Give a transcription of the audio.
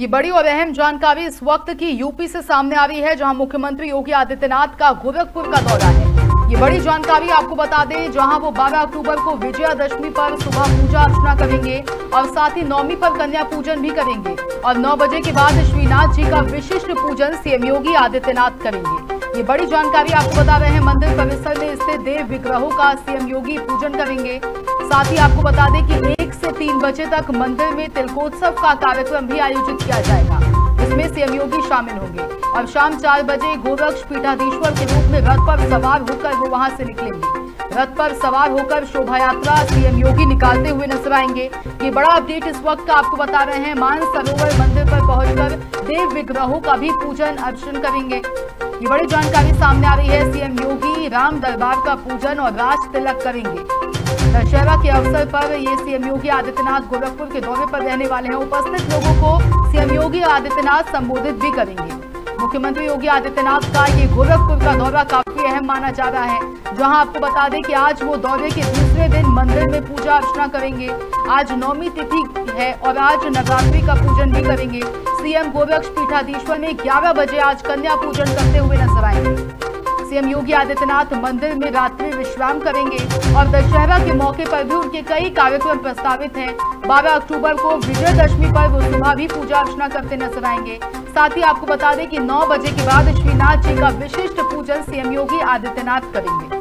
ये बड़ी और अहम जानकारी इस वक्त की यूपी से सामने आ रही है, जहाँ मुख्यमंत्री योगी आदित्यनाथ का गोरखपुर का दौरा है। ये बड़ी जानकारी आपको बता दें, जहाँ वो 12 अक्टूबर को विजयादशमी पर सुबह पूजा अर्चना करेंगे और साथ ही नौमी पर कन्या पूजन भी करेंगे। और 9 बजे के बाद श्रीनाथ जी का विशिष्ट पूजन सीएम योगी आदित्यनाथ करेंगे। ये बड़ी जानकारी आपको बता रहे हैं, मंदिर परिसर में स्थित देव विग्रहों का सीएम योगी पूजन करेंगे। साथ ही आपको बता दें कि से तीन बजे तक मंदिर में तिलकोत्सव का कार्यक्रम भी आयोजित किया जाएगा। इसमें सीएम योगी शामिल होंगे। और शाम चार बजे गोरक्ष पीठाधीश्वर के रूप में रथ पर सवार होकर वो वहाँ से निकलेंगे। रथ पर सवार होकर शोभा यात्रा सीएम योगी निकालते हुए नज़र आएँगे। ये बड़ा अपडेट इस वक्त का आपको बता रहे हैं। मान सरोवर मंदिर पर पहुंचकर देव विग्रहों का भी पूजन अर्चन करेंगे। ये बड़ी जानकारी सामने आ रही है। सीएम योगी राम दरबार का पूजन और राज तिलक करेंगे। दशहरा के अवसर पर ये सीएम योगी आदित्यनाथ गोरखपुर के दौरे पर रहने वाले हैं। उपस्थित लोगों को सीएम योगी आदित्यनाथ संबोधित भी करेंगे। मुख्यमंत्री योगी आदित्यनाथ का ये गोरखपुर का दौरा काफ़ी अहम माना जा रहा है। जहाँ आपको बता दें कि आज वो दौरे के दूसरे दिन मंदिर में पूजा अर्चना करेंगे। आज नौमी तिथि है और आज नवरात्रि का पूजन भी करेंगे। सीएम गोरक्ष पीठाधीश्वर में ग्यारह बजे आज कन्या पूजन करते हुए नज़र आएँगे सीएम योगी आदित्यनाथ मंदिर में रात्रि विश्राम करेंगे और दशहरा के मौके पर भी उनके कई कार्यक्रम प्रस्तावित हैं। 12 अक्टूबर को विजयदशमी पर वो सुबह भी पूजा अर्चना करते नज़र आएँगे। साथ ही आपको बता दें कि 9 बजे के बाद श्रीनाथ जी का विशिष्ट पूजन सीएम योगी आदित्यनाथ करेंगे।